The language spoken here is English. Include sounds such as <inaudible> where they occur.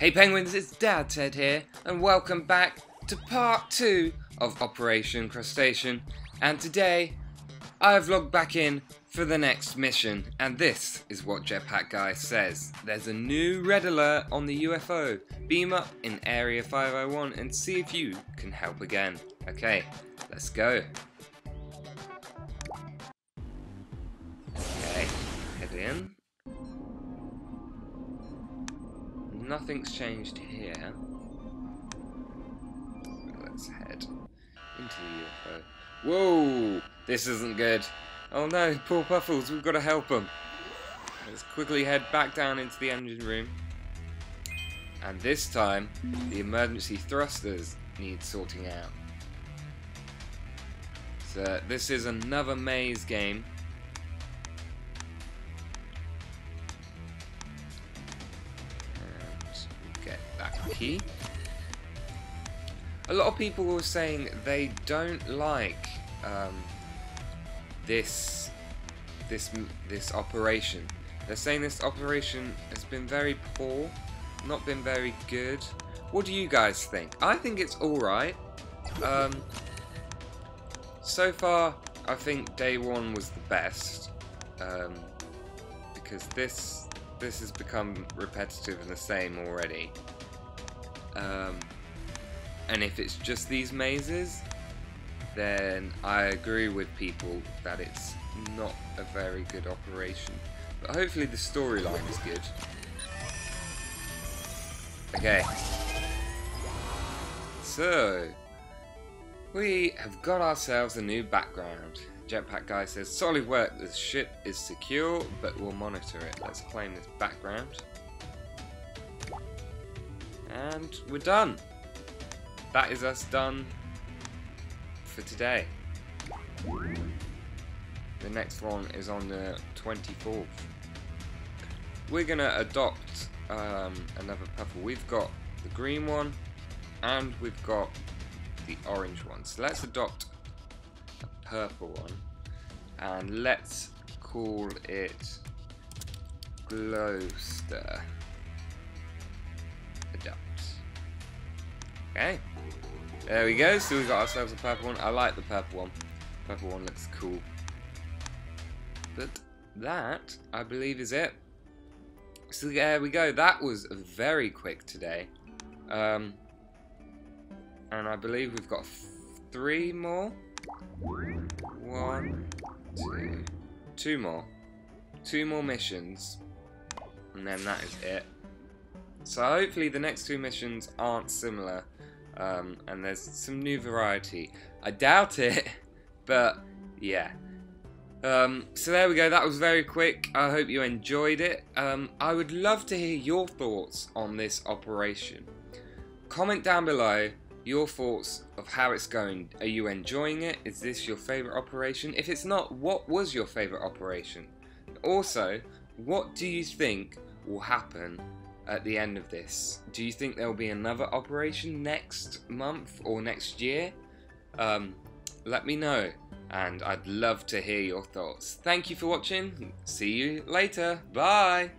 Hey Penguins, it's Dadted here, and welcome back to part 2 of Operation Crustacean. And today, I have logged back in for the next mission, and this is what Jetpack Guy says. There's a new red alert on the UFO. Beam up in Area 501 and see if you can help again. Okay, let's go. Okay, head in. Nothing's changed here. Let's head into the UFO. Whoa! This isn't good. Oh no, poor Puffles, we've got to help him. Let's quickly head back down into the engine room. And this time, the emergency thrusters need sorting out. So this is another maze game. Key. A lot of people were saying they don't like um, this this this operation. They're saying this operation has been very poor, not been very good. What do you guys think? I think it's alright. Um, so far, I think day one was the best. Um, because this this has become repetitive and the same already. Um, and if it's just these mazes, then I agree with people that it's not a very good operation. But hopefully the storyline is good. Okay. So, we have got ourselves a new background. Jetpack Guy says, solid work, the ship is secure, but we'll monitor it. Let's claim this background. And we're done. That is us done for today. The next one is on the 24th. We're gonna adopt um, another puffle. We've got the green one and we've got the orange one. So let's adopt a purple one and let's call it Glowster. Okay. There we go, so we got ourselves a purple one. I like the purple one. Purple one looks cool. But that, I believe, is it. So there we go. That was very quick today. Um, and I believe we've got three more. One, two, two more. Two more missions. And then that is it. So hopefully the next two missions aren't similar. Um, and there's some new variety. I doubt it, <laughs> but yeah. Um, so there we go, that was very quick. I hope you enjoyed it. Um, I would love to hear your thoughts on this operation. Comment down below your thoughts of how it's going. Are you enjoying it? Is this your favourite operation? If it's not, what was your favourite operation? Also, what do you think will happen at the end of this? Do you think there will be another operation next month or next year? Um, let me know and I'd love to hear your thoughts. Thank you for watching. See you later. Bye.